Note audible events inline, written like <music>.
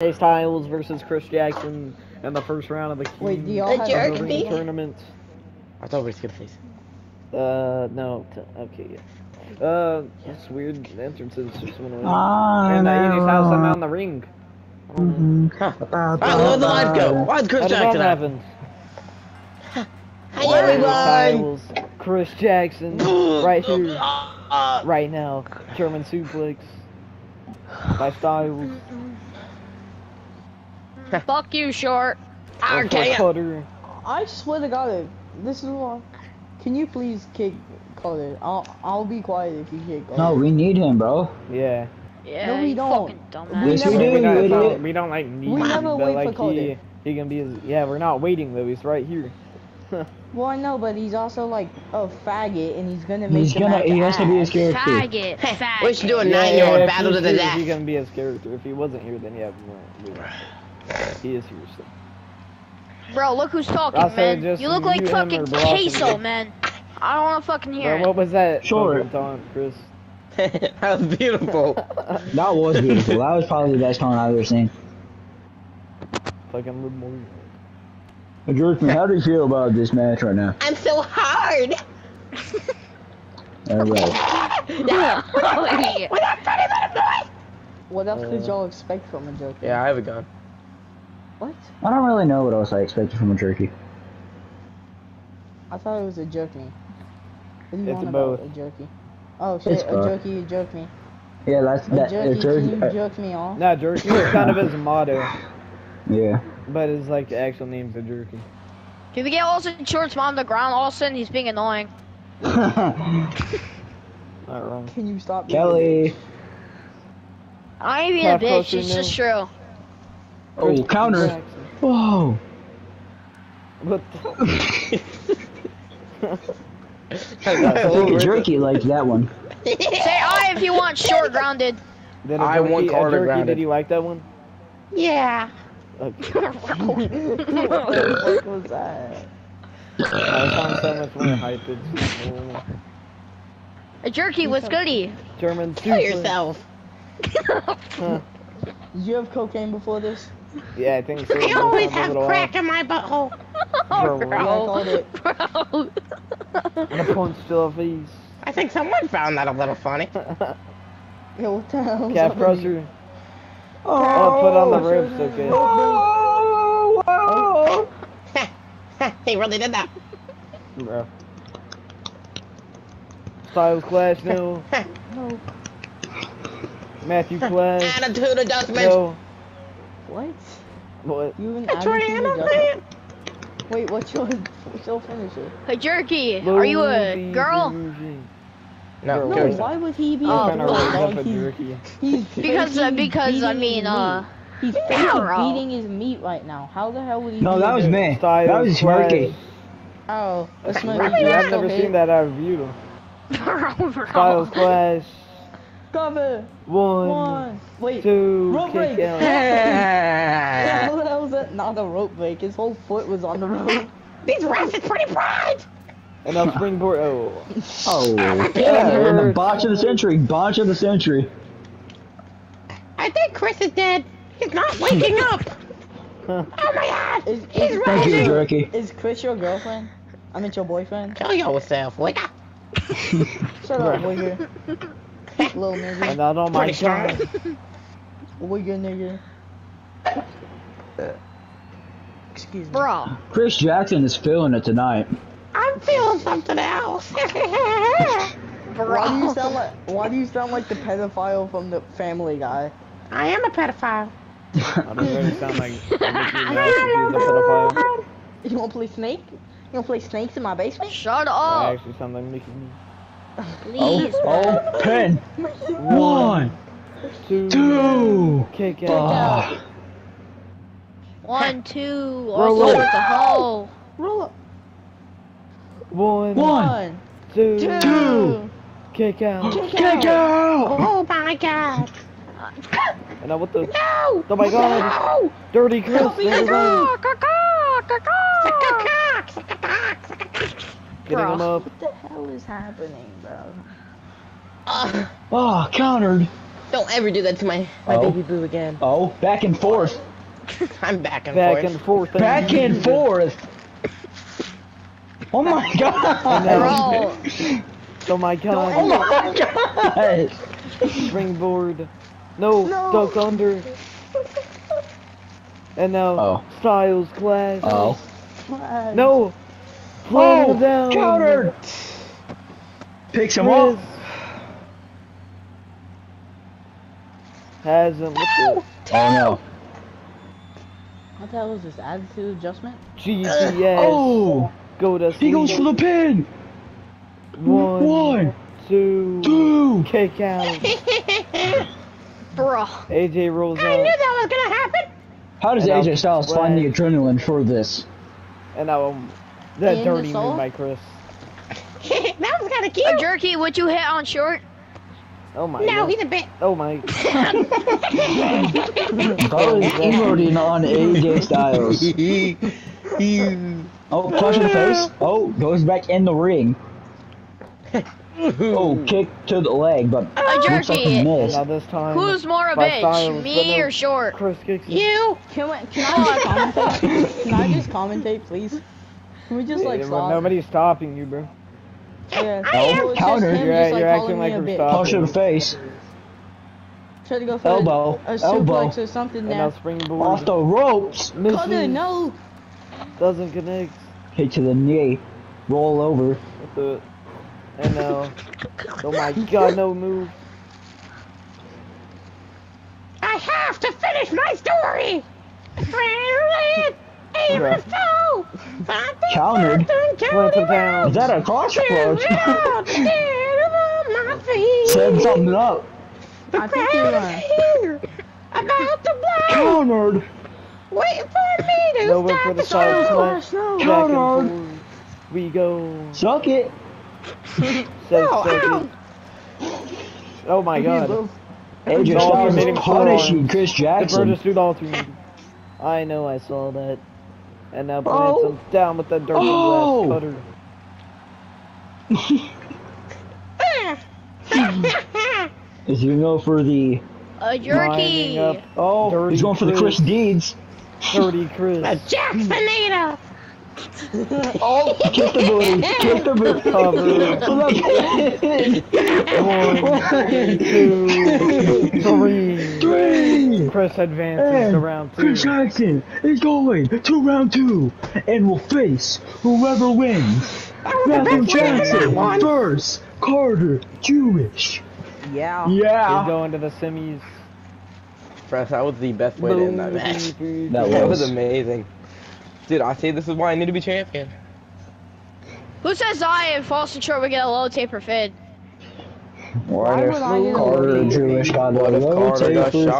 AJ Styles versus Chris Jackson in the first round of the King Wait, do y'all The have jerk a me. ring? tournament. I thought we were skipping face. Uh, no, t- okay, yeah. Uh, it's weird entrances just went away. I and uh, AJ Styles somehow in know. the ring. I don't know. Mhm. Alright, where'd the lines go? Why'd How Chris did that Jackson have? happen? Hi AJ everyone! Styles, Chris Jackson, <gasps> right here, Uh, right now. German suplex by Styles. <laughs> Fuck you, short. okay. Oh Cutter. I swear to God, this is one. Can you please kick Carter? I'll I'll be quiet if you kick Carter. No, we need him, bro. Yeah. Yeah, No, we don't. fucking. We Yes, we do, we, you don't, it's not- we don't like need We him, never but wait for like he, Cody. he can be. His, yeah, we're not waiting though. He's right here. <laughs> Well, I know, but he's also like a faggot, and he's gonna make He's gonna. He has to be his character. Faggot, <laughs> faggot. We should do a nine-year-old yeah, if battle to the here, He death. can be his character. If he wasn't here, then yeah, we won't- he is here. So. Bro, look who's talking, I said man. You look like him, fucking or queso, man. I don't want to fucking hear Bro, it. what was that? Sure. fucking taunt, Chris? <laughs> that was beautiful. <laughs> That was beautiful. that was probably the best taunt I've ever seen. Fucking Liv Morgan. Jerkman, how do you feel about this match right now? I'm so hard. Alright. Holy- What up, buddy, little? What else did Uh, y'all expect from a joke? Yeah, I have a gun. What? I don't really know what else I expected from a jerky. I thought it was a jerky. What do you It's want both. about a jerky? Oh shit, It's a both. jerky, you jerk me. Yeah, that's A that. jerky, a jerky. can you uh, jerk me off? Nah, Jerky is <laughs> kind of his motto, yeah. but his like actual name's a Jerky. Can we get Austin Shorts on the ground? All of a sudden, he's being annoying. Not wrong. Can you stop being a Kelly. I ain't being a bitch. It's just true. Oh, Chris counter. Jackson. Whoa. What the? <laughs> I think a jerky like that one. <laughs> Say I if you want short <laughs> grounded. Then I want jerky, a Carter jerky, grounded. Did you like that one? Yeah. Okay. Uh, what the fuck was that? I found so much more hype. It's oh, A jerky was goody. German Kill yourself. Huh. Did you have cocaine before this? Yeah, I think <laughs> so. I always have crack off. in my butthole. <laughs> Oh, bro, Yeah, I called it. <laughs> Bro. And a punch to the face. I think someone found that a little funny. Yo, what the hell? Calf crusher. Oh, put on the ropes, oh, okay. Oh, whoa. he really did that. Bro. Styles Clash, no. No. Matthew Clash, Attitude adjustment. no. What? What? You even That's added I'm not job? Wait, what's your what's your finisher? A jerky. Are you a girl? No, No, kill Jerky. why would he be Oh, a girl? Like, up he's, jerky. he's <laughs> Because uh, because I mean uh. He's faking Arrow. beating his meat right now. How the hell would he? No, that was me. That was Clash. Smirky. Oh, that's my Ricky, I've never seen that out of you. <laughs> Bro, bro. Styles Clash. Cover One, one. Wait, two, rope break. out. <laughs> how <laughs> the hell was that not a rope break? His whole foot was on the rope. <laughs> These refs is pretty bright. And now springboard. Oh. Oh, Yeah, yeah, and the botch of the century. Botch of the century. I think Chris is dead. He's not waking up. Huh. Oh my god. Is, He's is, Thank you, rising. jerky. is Chris your girlfriend? I mean your boyfriend? Kill yourself. Wake up. Shut up, wigger. <laughs> Little nigga. And not on my Pretty strong. god. Wigger nigga. Excuse me. Bro. Chris Jackson is feeling it tonight. I'm feeling something else. <laughs> Why do you Bro. sound like Why do you sound like the pedophile from the Family Guy? I am a pedophile. I don't really sound like <laughs> Mickey Mouse if he's a pedophile. You wanna play Snake? You wanna play snakes in my basement? Shut I up, actually sound like Mickey Mouse. Please. Oh, oh, pen. One, Two, two. kick out. Oh, One, two. Roll Also it. with the hoe. Roll up. One, one, two, two. kick out. <gasps> Kick out. Oh, oh my god. <laughs> And now what the? No. Oh my god. No. Dirty Chris. Help me, there's a Chris. guy. Suck a cock. Suck a cock. Suck a cock. Getting him up. What the hell is happening, bro? Uh, Oh, countered. Don't ever do that to my, my Oh. baby boo again. Oh, back and forth. <laughs> I'm back and Back forth. and forth. Back and <laughs> forth. Oh my god. Bro, <laughs> Oh my god. Oh my god. Springboard. No, No. duck under. And now Oh. Styles clash. Oh. No. Playing Oh, down. countered. Picks him Chris up. has him. What Oh no. What the hell was this attitude adjustment? the GPS. Oh, Go to he goes for the pin. One, One, two, two. kick out. <laughs> bro. AJ rolls I knew that was gonna happen. How does And I'll AJ Styles find the adrenaline for this? And now um, that In dirty move by Chris. <laughs> that was kind of cute. A cute. jerky, would you hit on short? Oh my. No, God. he's a bit. Oh my. That was emoting on AJ Styles. <laughs> Oh, punch in the face. Oh, goes back in the ring. Oh, <laughs> kick to the leg, but A looks like jerky. a miss. now this time. Who's more a bitch, Styles, me no, or short? Chris kicks. You. Can, we, can I commentate? Can I just commentate, please? Can we just like Yeah, stop? Nobody's stopping you, bro. Yeah. Well, it's counter. him You're- just, like, you're acting like we're stopping. Punch to the face. Try to go for Elbow. a, a Elbow. suplex or something And now now. springboard. Off the ropes. misses. Connor, no! Doesn't connect. Hit to the knee. Roll over. What the? And now. Oh my god, no move. I have to finish my story. Yeah. Countered. Plant him down. Is that a cross approach? my feet. <laughs> Said something up. I think you're right. Uh, here. About to blow. Countered. Wait for me to No wait start for the the side song. slash. no. Back Counter. We go. Suck it. Says Oh, second. Oh my god. AJ No, Styles you're is making punishing forearms. Chris The Jackson. British dude alternated. I know I saw that. And now oh. plants Oh. him down with that dirty Oh. glass cutter. <laughs> Is he go for the? A jerky. Up Oh, Dirty he's going for the Chris Chris. Deeds. dirty Chris. <laughs> A Jacksonita. Oh, kick the booty. Kick the booty. Cover. For the pin. One, two, three. Three. Chris advances to round two. Chris Jackson is going to round two and will face whoever wins. Matthew Jackson versus Carter Jewish. Yeah. He's Yeah. going to the semis. Press, that was the best way to end that match. That That That was was. amazing. Dude, I say this is why I need to be champion. Who says I and False Short would get a low taper fade? Why would I get a Carter lead? Jewish got a What if low Carter got taper shot?